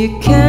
you. Can,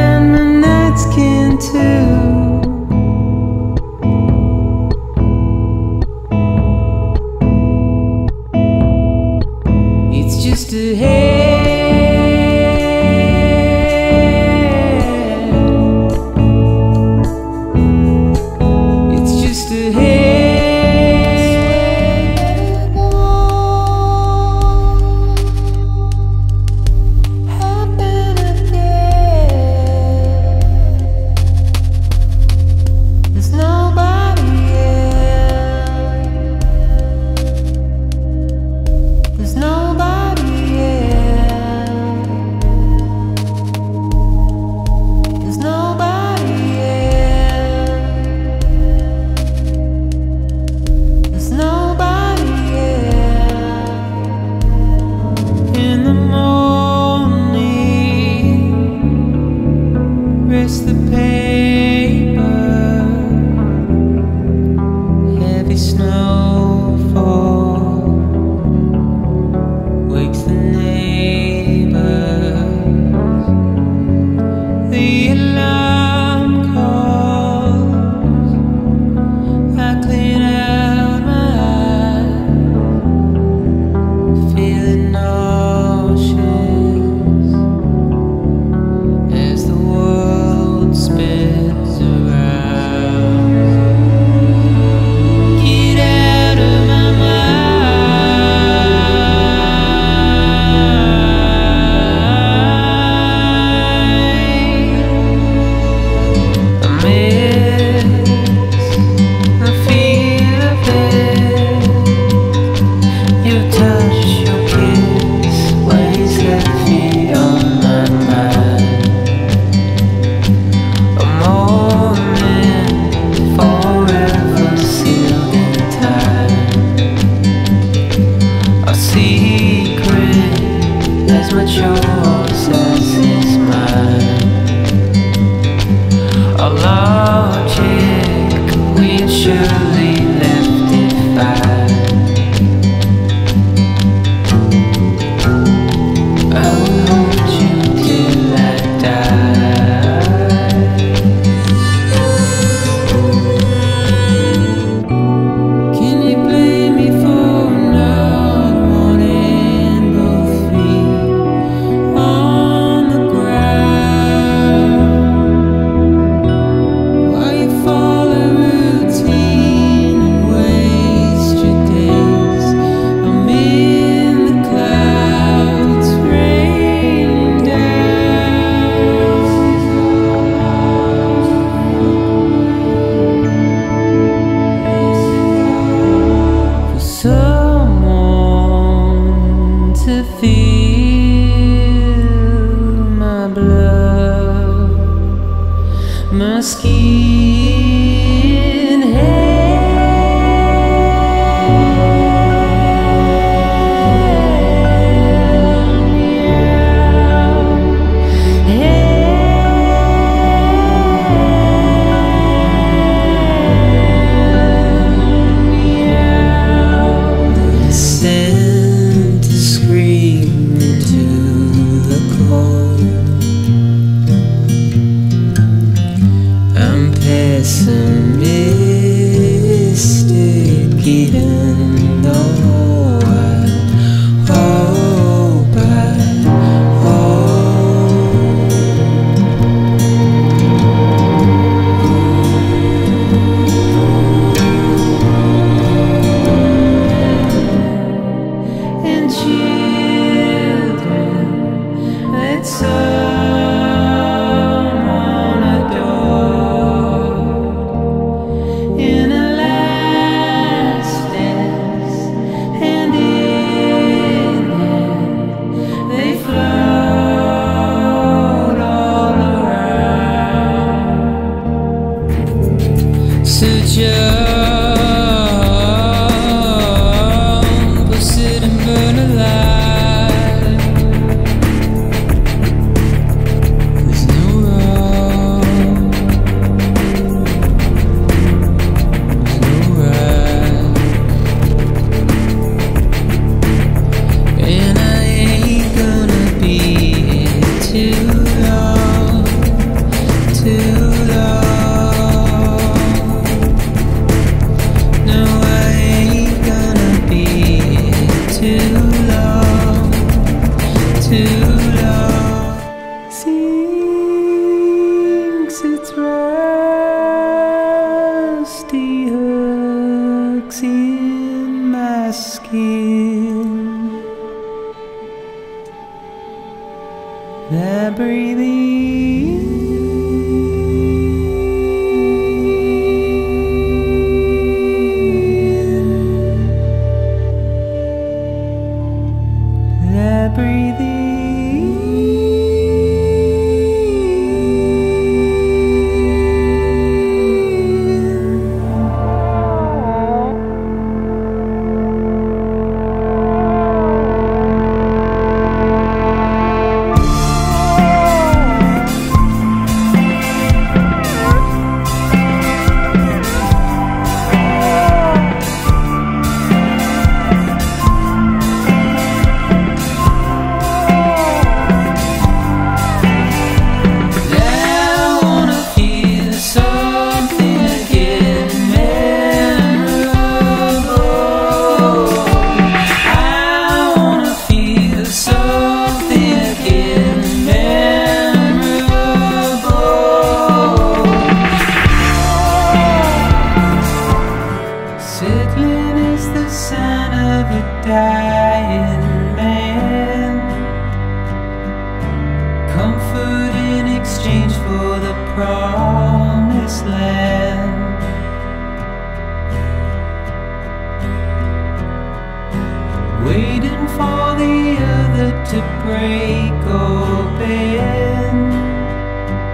to break open.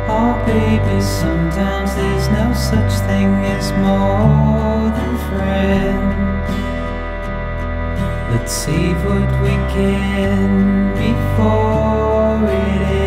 Oh, baby, sometimes there's no such thing as more than friends. Let's save what we can before it ends.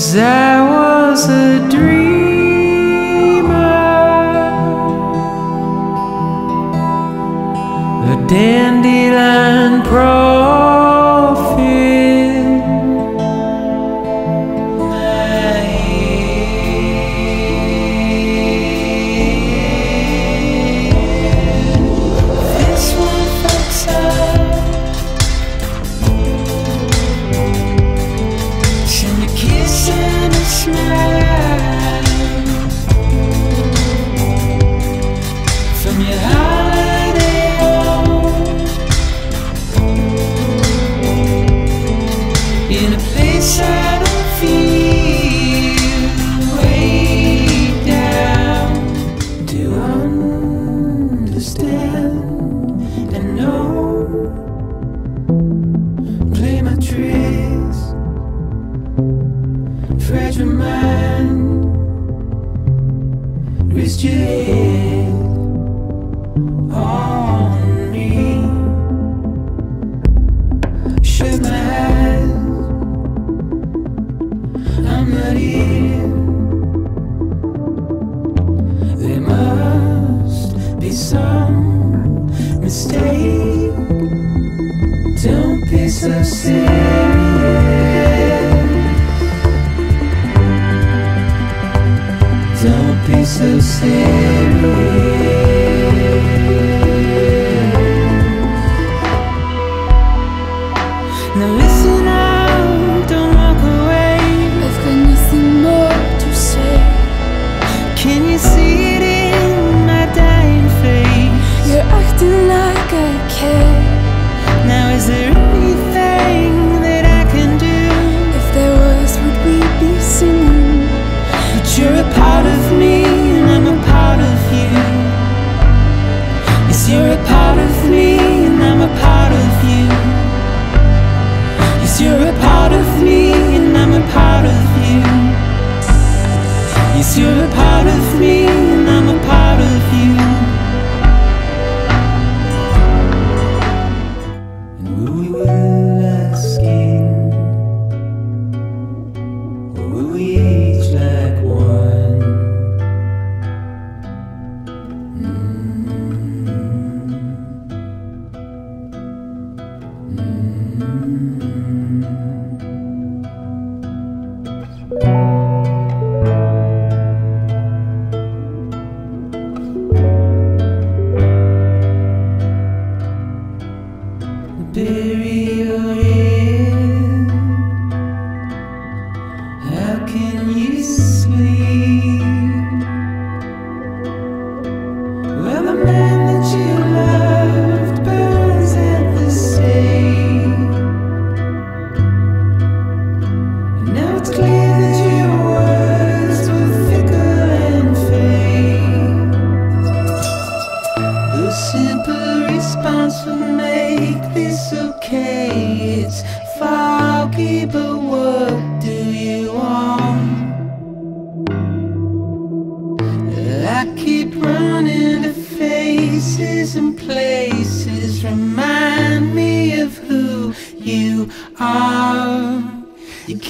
Cause I was a dreamer, dandelion pro. You're a part of me and I'm a part of you.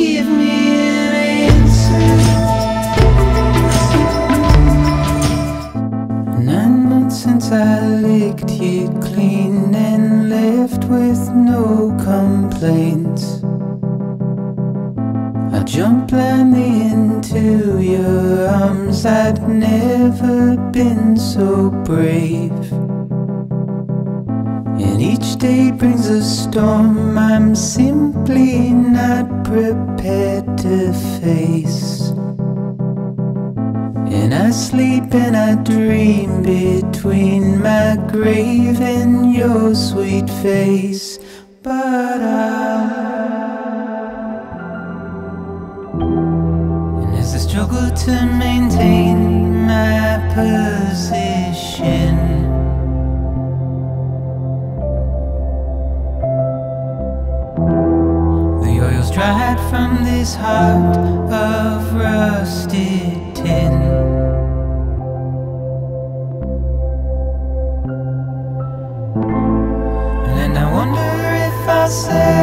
give me an answer. Nine months since I licked you clean And left with no complaints. I jumped blindly into your arms. I'd never been so brave. And each day brings a storm. I'm simply not prepared to face. And I sleep and I dream between my grave and your sweet face. tried from this heart of rusted tin. And I wonder if I said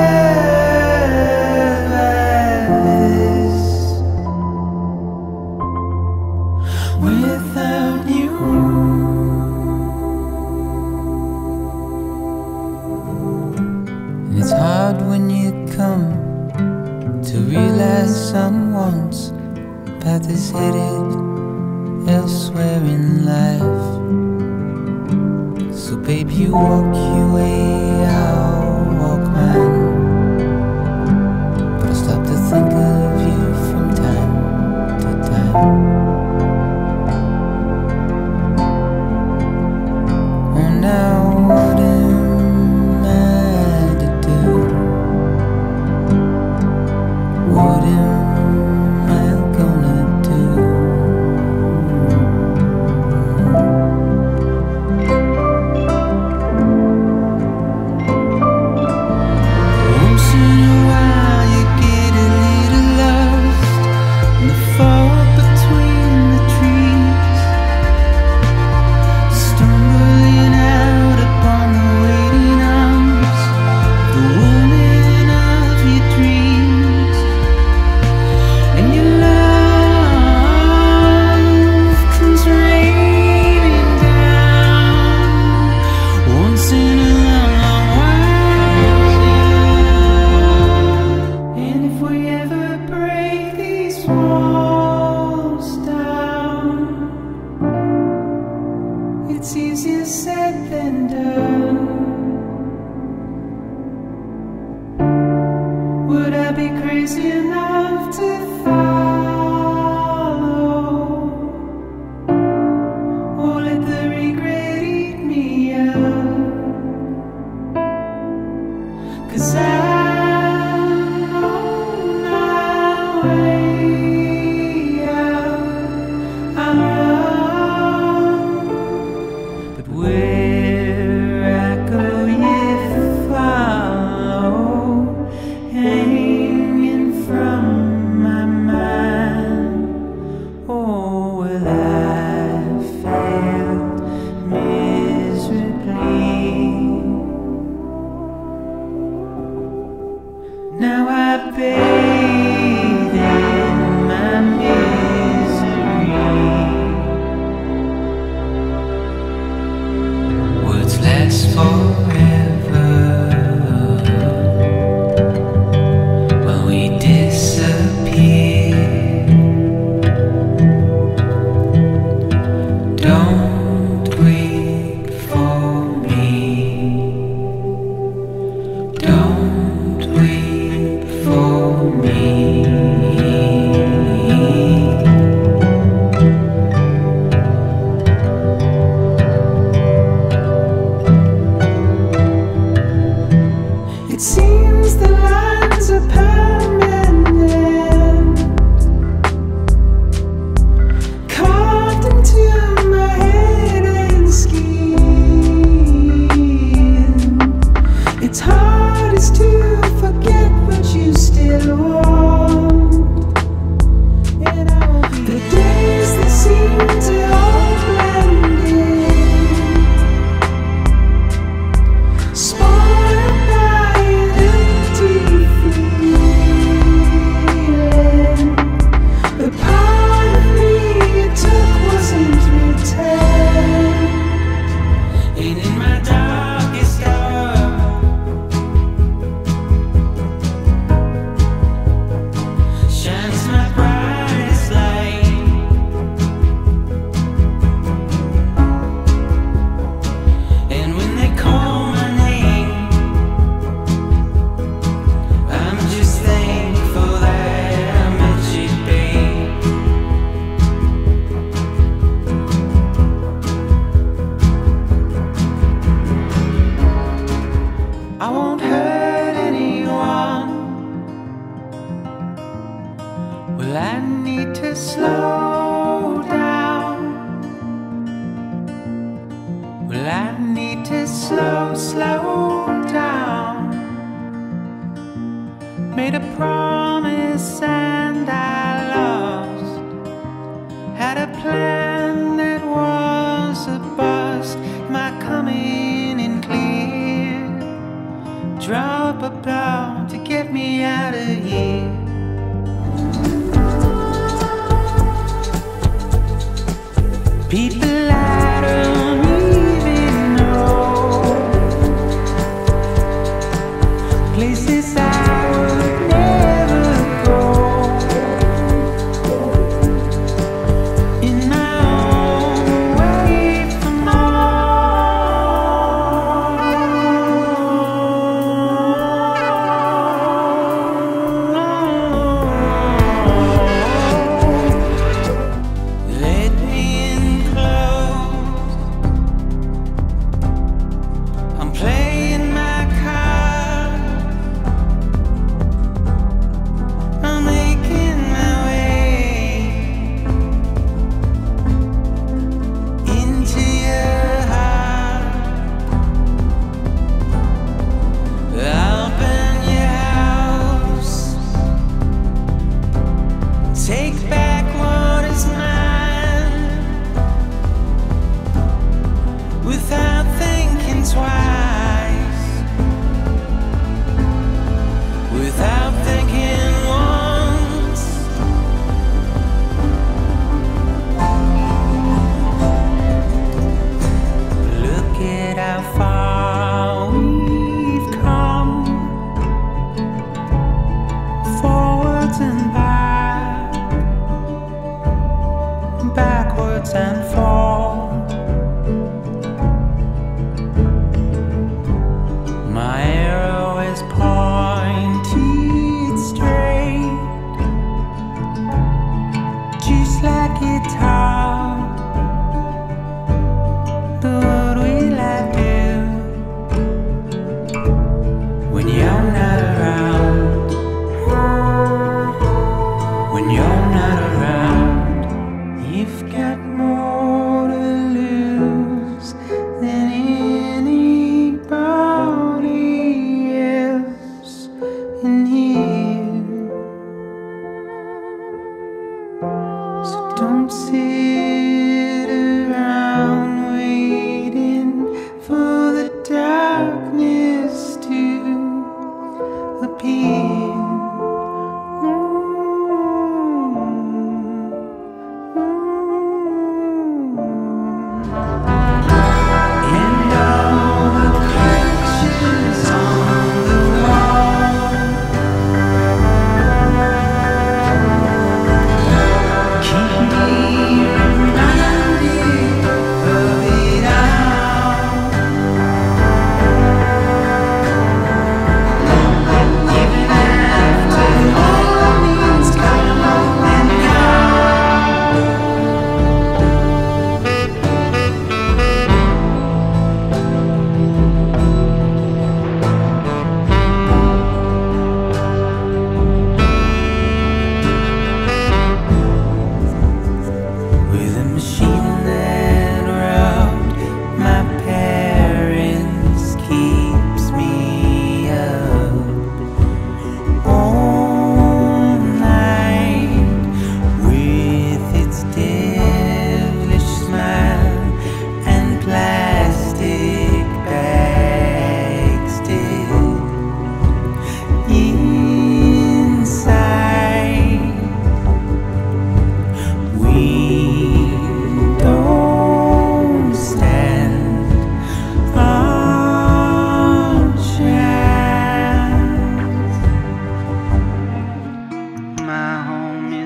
is.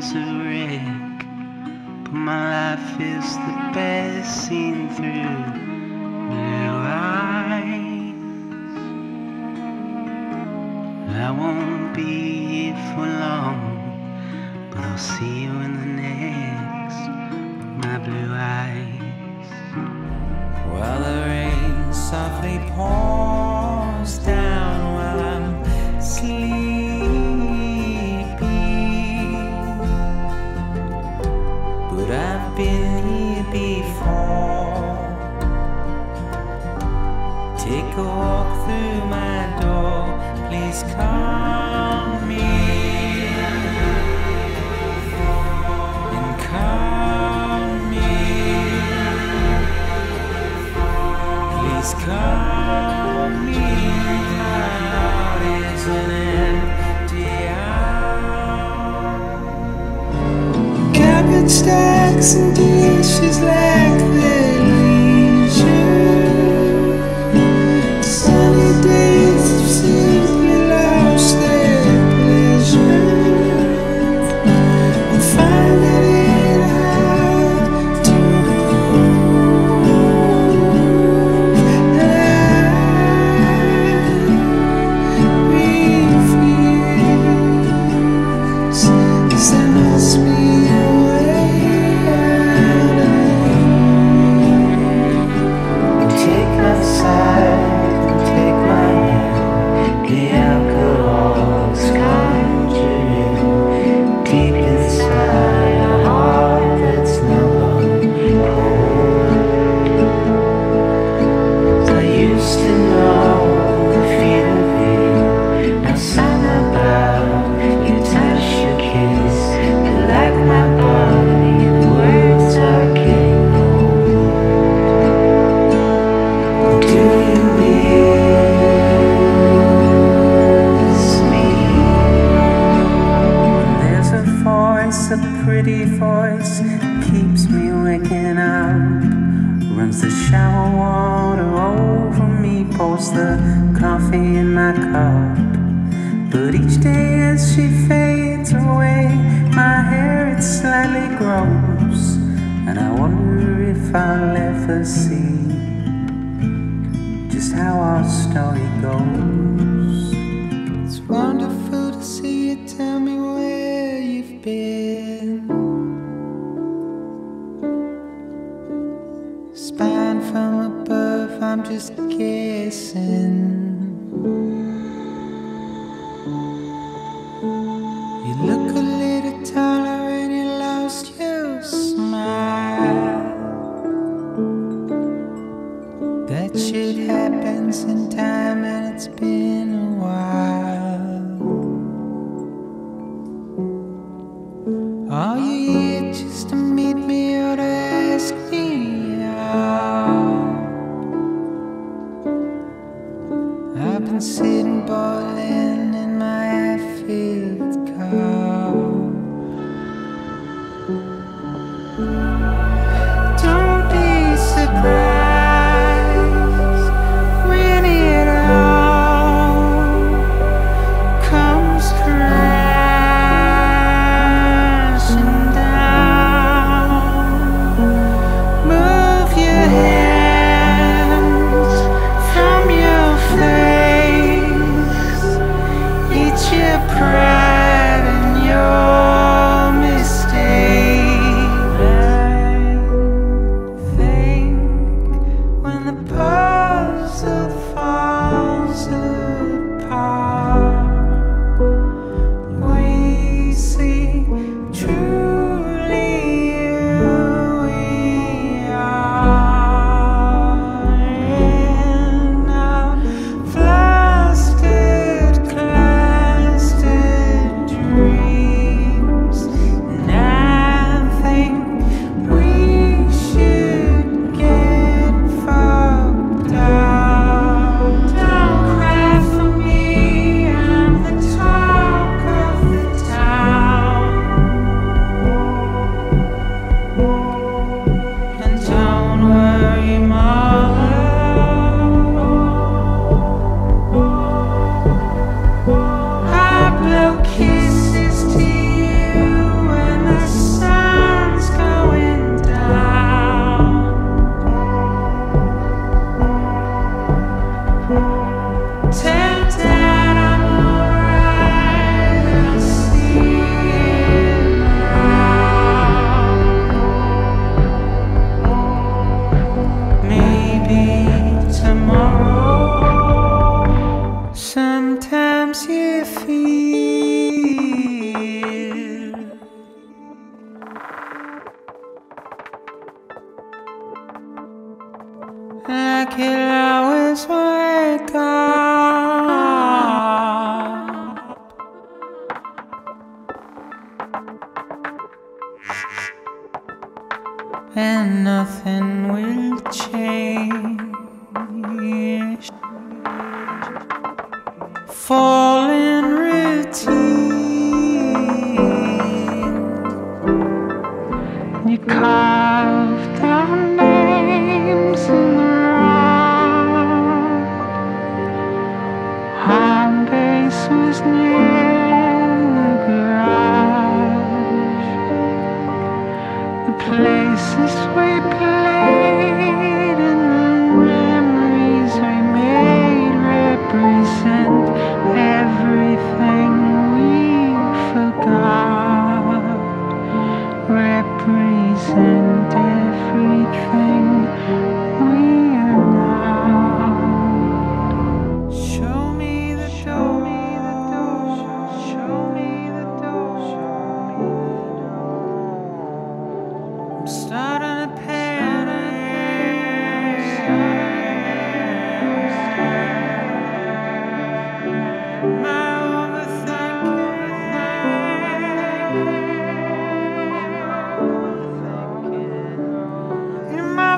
is a wreck, but my life is the best seen through blue eyes. I won't be here for long, but I'll see you in the next, my blue eyes. While the rain softly pours down while I'm sleeping. stacks and deals. shower water over me pours the coffee in my cup. But each day as she fades away, my hair it slightly grows, and I wonder if I'll ever see just how our story goes. It's wonderful. I'm just guessing. for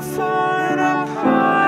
falling apart.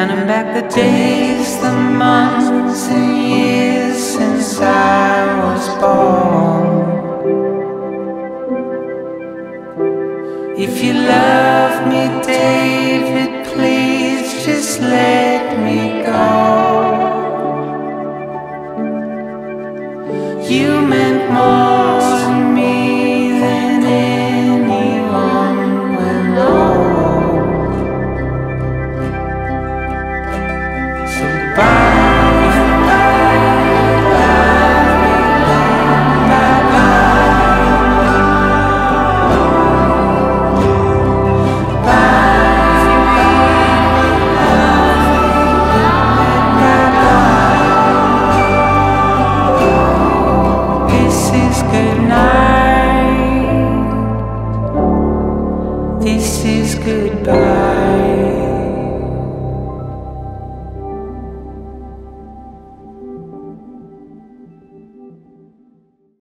Counting back the days, the months and years since I was born. If you love me, David, please just let